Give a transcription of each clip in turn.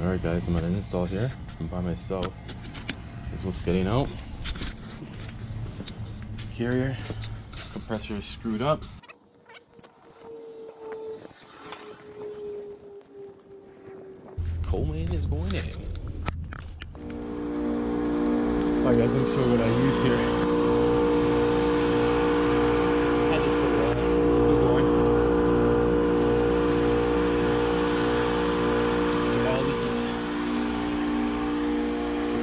Alright guys, I'm gonna install here. I'm by myself. This is what's getting out. Carrier, compressor is screwed up. Coleman is going in. Alright guys, let me show you what I use here.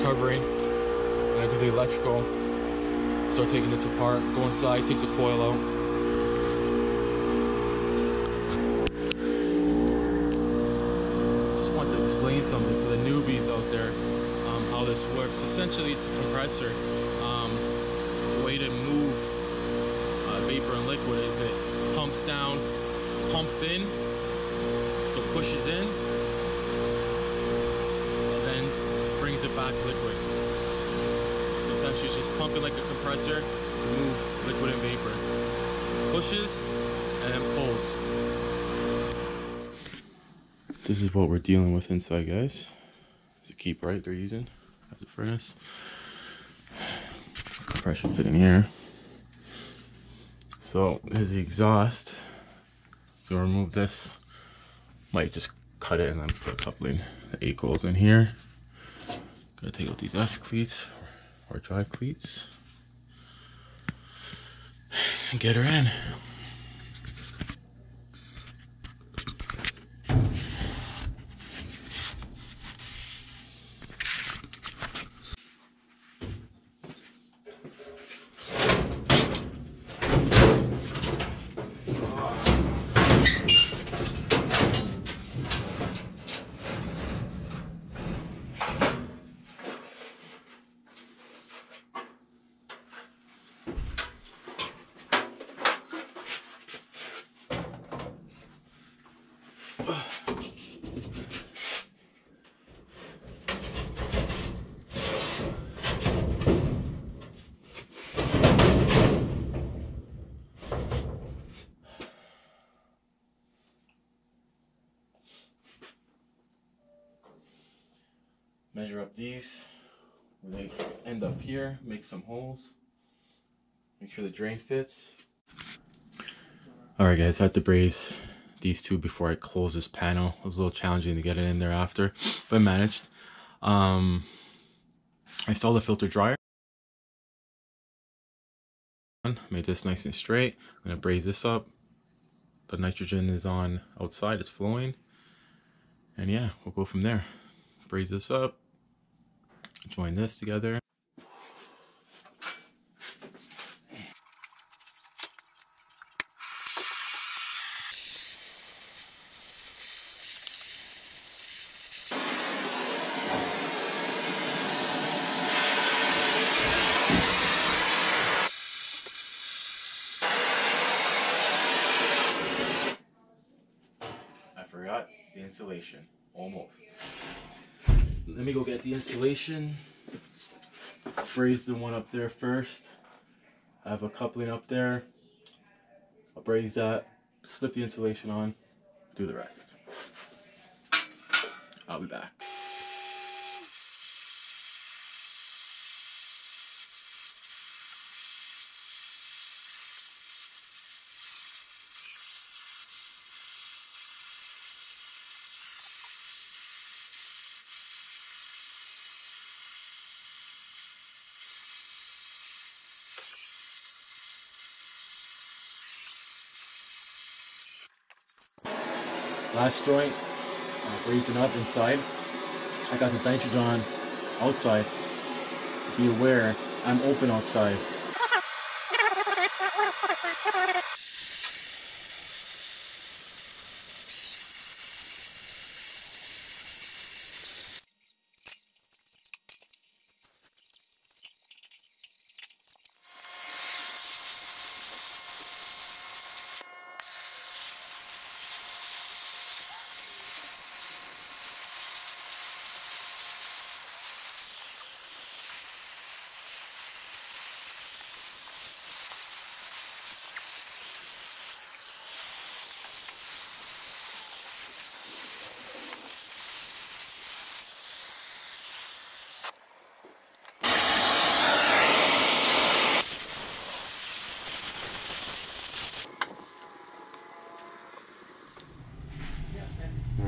Recovering. And I do the electrical. Start taking this apart. Go inside, take the coil out. Just want to explain something for the newbies out there um, how this works. Essentially, it's a compressor. Um, the way to move uh, vapor and liquid is it pumps down, pumps in, so pushes in, and then brings it back liquid. So essentially, it's just pumping like a compressor to move liquid and vapor. Pushes and pulls. This is what we're dealing with inside, guys. It's a KeepRite they're using as a furnace. Compression fit in here. So here's the exhaust. So remove this. Might just cut it and then put a coupling. The eight goes in here. Gotta take out these S cleats or drive cleats. And get her in. Measure up these. They end up here. Make some holes. Make sure the drain fits. All right guys I had to braze these two before I close this panel. It was a little challenging to get it in there after but I managed. Um I installed a filter dryer. Made this nice and straight. I'm gonna braze this up. The nitrogen is on outside. It's flowing. And yeah we'll go from there. Braze this up join this together. I forgot the insulation, almost. Let me go get the insulation. Braze the one up there first. I have a coupling up there. I'll braze that, slip the insulation on, do the rest. I'll be back. Last joint, uh, up inside. I got the nitrogen on outside. Be aware, I'm open outside.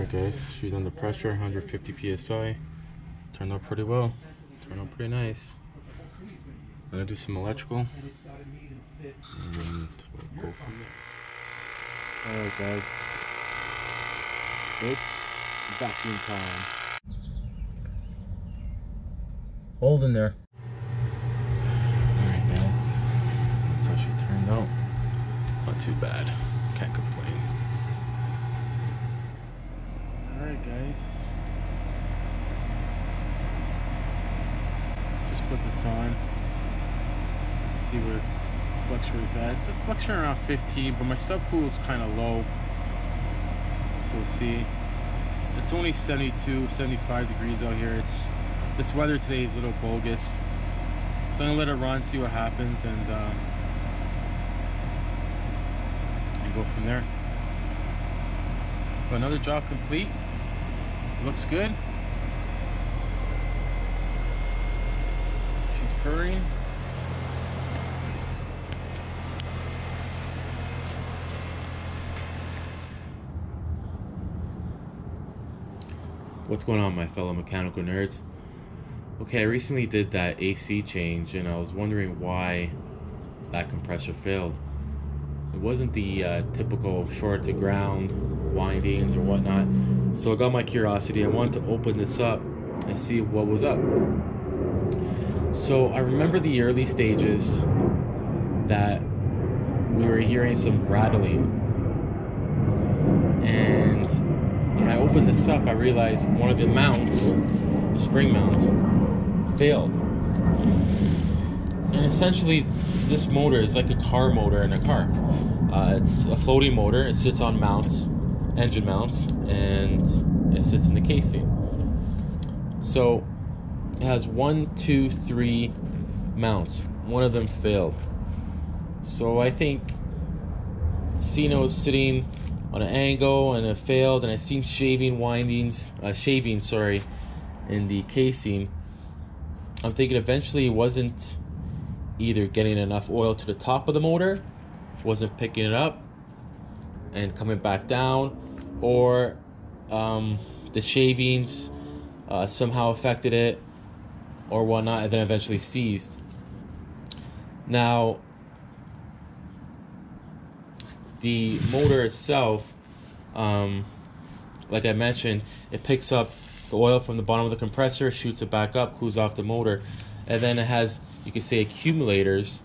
Alright guys, she's under pressure, 150 psi. Turned out pretty well. Turned out pretty nice. I'm gonna do some electrical. And we'll go from there. Alright guys. It's vacuum time. Hold in there. Alright guys. That's how she turned out. Not too bad. Can't complain. Alright guys. Just put this on. See where fluctuates at. It's a fluctuating around 15, but my subcool is kind of low. So see, it's only 72, 75 degrees out here. It's this weather today is a little bogus. So I'm gonna let it run, see what happens, and uh, and go from there. But another job complete. Looks good. What's going on, my fellow mechanical nerds? Okay, I recently did that AC change, and I was wondering why that compressor failed. It wasn't the uh, typical short to ground windings or whatnot. So I got my curiosity. I wanted to open this up and see what was up. So I remember the early stages that we were hearing some rattling. And when I opened this up, I realized one of the mounts, the spring mounts, failed. And essentially, this motor is like a car motor in a car. Uh, it's a floating motor. It sits on mounts, engine mounts, and it sits in the casing. So has one, two, three mounts. One of them failed. So I think Sino is sitting on an angle and it failed, and I seen shaving windings, uh, shaving, sorry, in the casing. I'm thinking eventually it wasn't either getting enough oil to the top of the motor, wasn't picking it up and coming back down, or um, the shavings uh, somehow affected it or whatnot, and then eventually seized. Now, the motor itself, um, like I mentioned, it picks up the oil from the bottom of the compressor, shoots it back up, cools off the motor, and then it has, you could say, accumulators,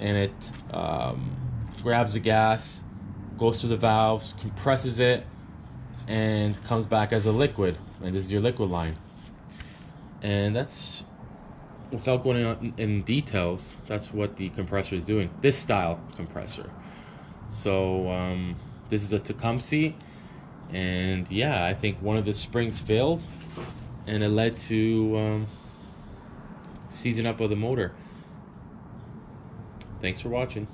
and it um, grabs the gas, goes through the valves, compresses it, and comes back as a liquid. And this is your liquid line. And that's, without going on in details, that's what the compressor is doing. This style compressor. So um, this is a Tecumseh, and yeah, I think one of the springs failed, and it led to um, seizing up of the motor. Thanks for watching.